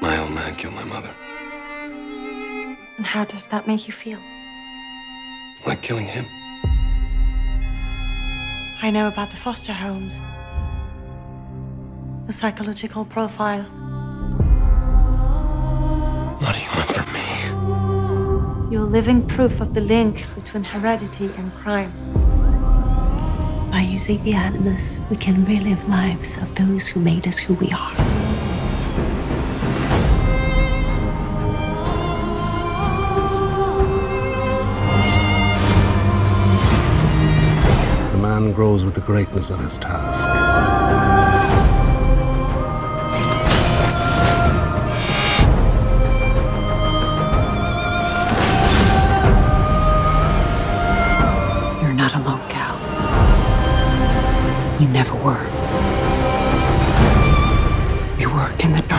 My old man killed my mother. And how does that make you feel? Like killing him. I know about the foster homes, the psychological profile. What do you want from me? You're living proof of the link between heredity and crime. By using the Animus, we can relive lives of those who made us who we are. grows with the greatness of his task. You're not alone, Cal. You never were. You work in the dark.